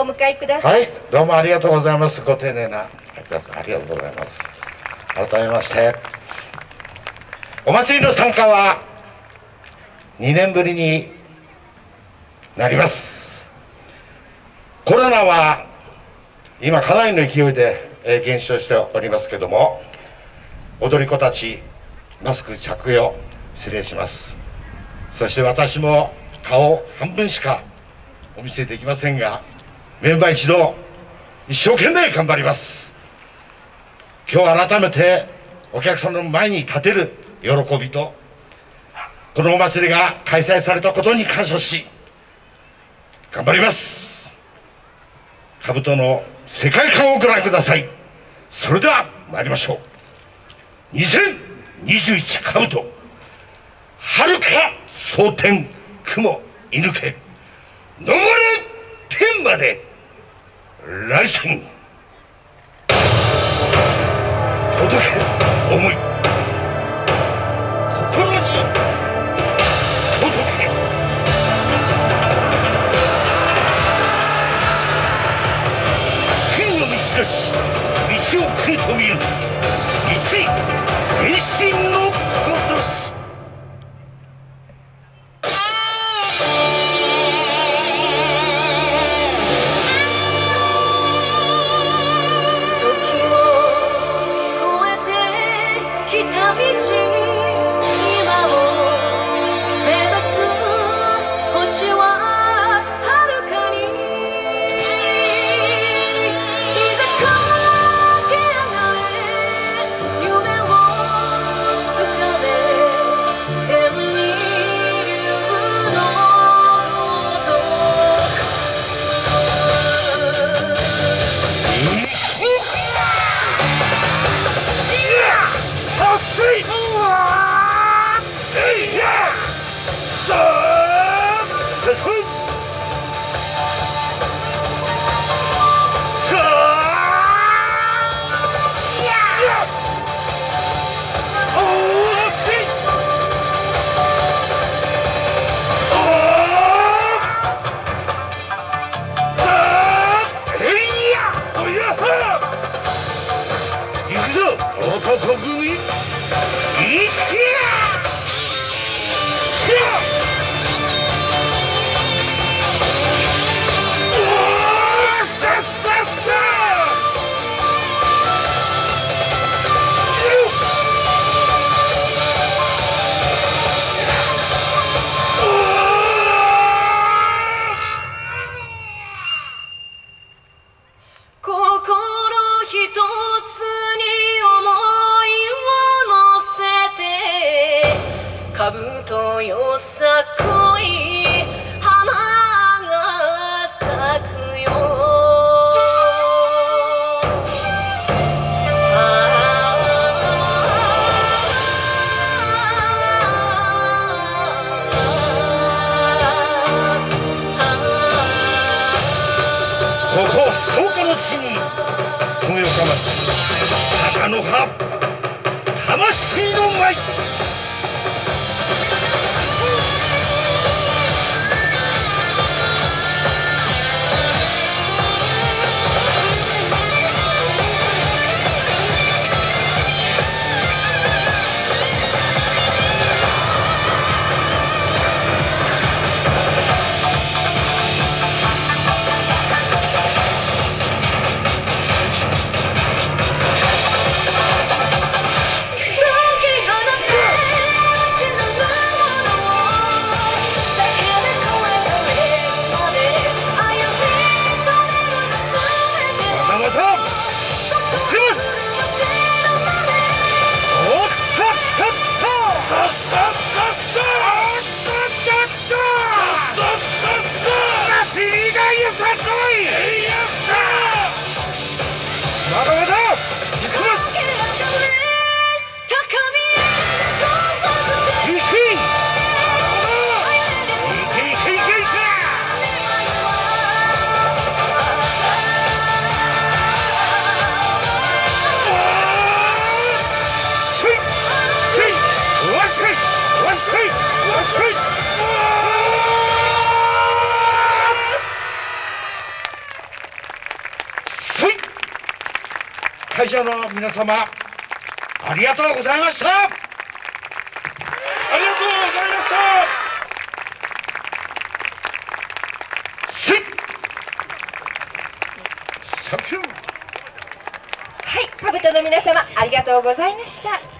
お迎えください。はい、どうもありがとうございます。ご丁寧なありがとうございます。改めまして、お祭りの参加は2年ぶりになります。コロナは今かなりの勢いで減少しておりますけども、踊り子たちマスク着用失礼します。そして私も顔半分しかお見せできませんがメンバー一同一生懸命頑張ります。今日改めてお客さんの前に立てる喜びとこのお祭りが開催されたことに感謝し頑張ります。兜の世界観をご覧ください。それでは参りましょう。2021兜。はるか蒼天雲射抜け。登れ天まで。来戦届け思い。心に届け。真の道出し道を食いと見る一先進男組よさこい花が咲くよ」「あここ草加の地に米をかま花の葉魂の舞」場の皆様ありがとうございました。ありがとうございました。せいサンキュー。はい、兜の皆様ありがとうございました。